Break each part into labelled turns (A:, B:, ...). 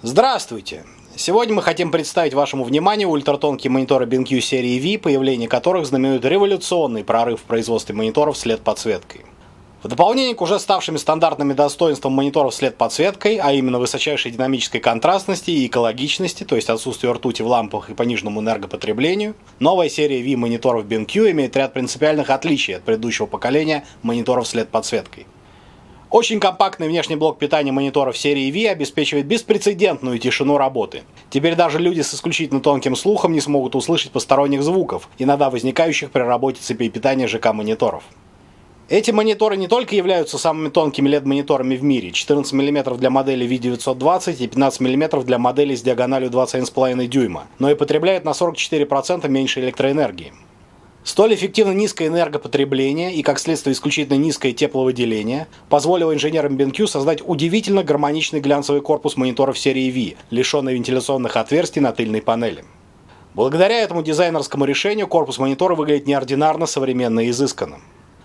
A: Здравствуйте! Сегодня мы хотим представить вашему вниманию ультратонкие мониторы BenQ серии V, появление которых знаменует революционный прорыв в производстве мониторов с LED-подсветкой. В дополнение к уже ставшими стандартными достоинствам мониторов с LED-подсветкой, а именно высочайшей динамической контрастности и экологичности, то есть отсутствие ртути в лампах и пониженному энергопотреблению, новая серия V мониторов BenQ имеет ряд принципиальных отличий от предыдущего поколения мониторов с LED-подсветкой. Очень компактный внешний блок питания мониторов серии V обеспечивает беспрецедентную тишину работы. Теперь даже люди с исключительно тонким слухом не смогут услышать посторонних звуков, иногда возникающих при работе цепей питания ЖК-мониторов. Эти мониторы не только являются самыми тонкими LED-мониторами в мире, 14 мм для модели V920 и 15 мм для модели с диагональю 21,5 дюйма, но и потребляют на 44% меньше электроэнергии. Столь эффективно низкое энергопотребление и, как следствие, исключительно низкое тепловыделение позволило инженерам BenQ создать удивительно гармоничный глянцевый корпус мониторов серии V, лишенный вентиляционных отверстий на тыльной панели. Благодаря этому дизайнерскому решению корпус монитора выглядит неординарно, современно и изысканным.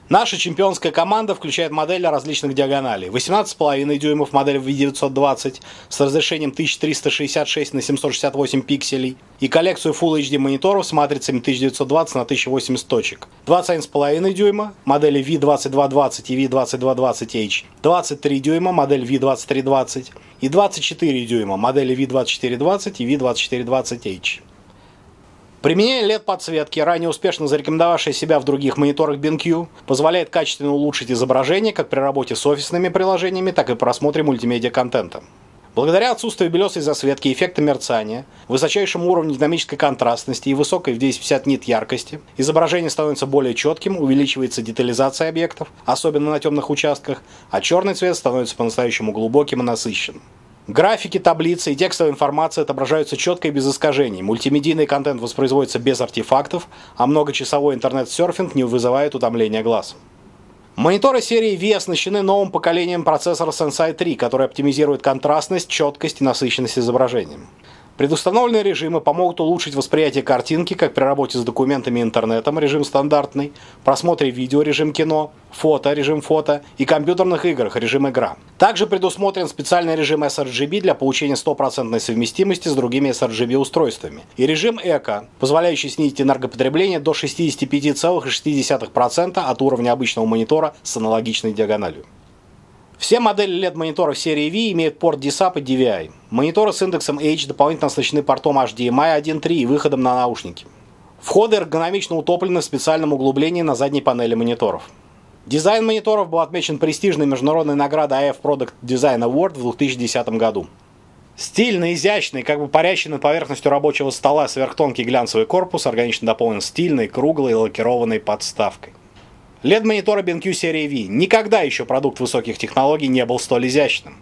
A: Наша чемпионская команда включает модели различных диагоналей. 18,5 дюймов модель V920 с разрешением 1366 на 768 пикселей и коллекцию Full HD мониторов с матрицами 1920 на 1080 точек. 21,5 дюйма модели V2220 и V2220H, 23 дюйма модель V2320 и 24 дюйма модели V2420 и V2420H. Применение LED-подсветки, ранее успешно зарекомендовавшей себя в других мониторах BenQ, позволяет качественно улучшить изображение как при работе с офисными приложениями, так и при просмотре мультимедиа-контента. Благодаря отсутствию белесой засветки, эффекта мерцания, высочайшему уровню динамической контрастности и высокой в 250 нит яркости, изображение становится более четким, увеличивается детализация объектов, особенно на темных участках, а черный цвет становится по-настоящему глубоким и насыщенным. Графики, таблицы и текстовая информация отображаются четко и без искажений. Мультимедийный контент воспроизводится без артефактов, а многочасовой интернет-серфинг не вызывает утомления глаз. Мониторы серии V оснащены новым поколением процессора Sensei 3, который оптимизирует контрастность, четкость и насыщенность изображением. Предустановленные режимы помогут улучшить восприятие картинки, как при работе с документами и интернетом, режим стандартный, просмотре видео, режим кино, фото, режим фото и компьютерных играх, режим игра. Также предусмотрен специальный режим sRGB для получения стопроцентной совместимости с другими sRGB устройствами и режим ECO, позволяющий снизить энергопотребление до 65,6% от уровня обычного монитора с аналогичной диагональю. Все модели LED-мониторов серии V имеют порт DSAP и DVI. Мониторы с индексом H дополнительно оснащены портом HDMI 1.3 и выходом на наушники. Входы эргономично утоплены в специальном углублении на задней панели мониторов. Дизайн мониторов был отмечен престижной международной наградой AF Product Design Award в 2010 году. Стильный, изящный, как бы парящий над поверхностью рабочего стола сверхтонкий глянцевый корпус органично дополнен стильной, круглой лакированной подставкой. LED-мониторы BenQ серии V. Никогда еще продукт высоких технологий не был столь изящным.